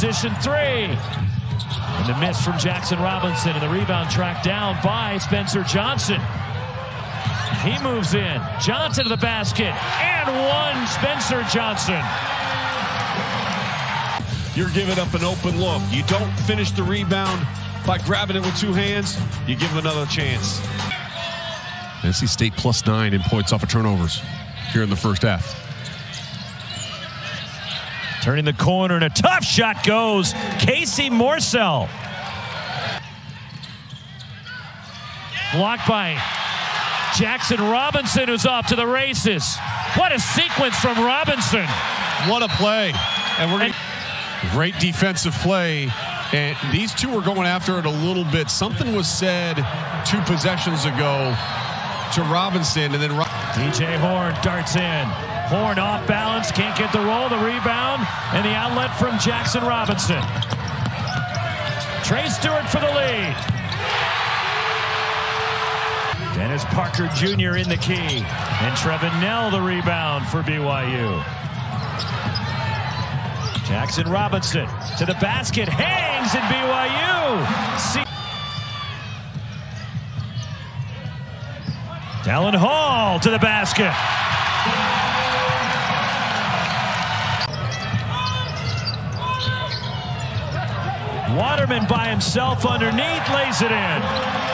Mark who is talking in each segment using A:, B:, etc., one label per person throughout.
A: transition three. And the miss from Jaxson Robinson and the rebound tracked down by Spencer Johnson. He moves in. Johnson to the basket. And one Spencer Johnson.
B: You're giving up an open look. You don't finish the rebound by grabbing it with two hands. You give them another chance.
C: NC State plus nine in points off of turnovers here in the first half.
A: Turning the corner and a tough shot goes. Casey Morsell. Blocked by Jaxson Robinson, who's off to the races. What a sequence from Robinson.
C: What a play. And we're great defensive play. And these two were going after it a little bit. Something was said two possessions ago to Robinson, and then
A: DJ Horne darts in. Horne off balance, can't get the roll, the rebound, and the outlet from Jaxson Robinson. Trey Stewart for the lead. Dennis Parker Jr. in the key. And Trevin Knell the rebound for BYU. Jaxson Robinson to the basket, hangs in BYU. See Dallin Hall to the basket. Waterman by himself underneath, lays it in.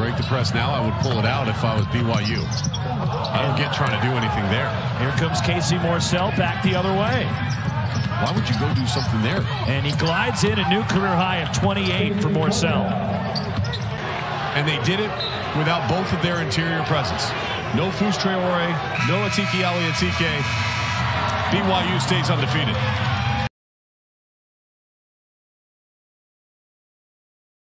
C: break the press now. I would pull it out if I was BYU. I don't get trying to do anything there.
A: Here comes Casey Morsell back the other way.
C: Why would you go do something there?
A: And he glides in a new career high of 28 for Morsell.
C: And they did it without both of their interior presence. No Fus Traore, no Atiki Ally Atiki. BYU stays undefeated.